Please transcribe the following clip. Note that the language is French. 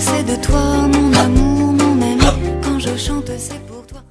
c'est de toi, mon amour, mon ami. Quand je chante, c'est pour toi.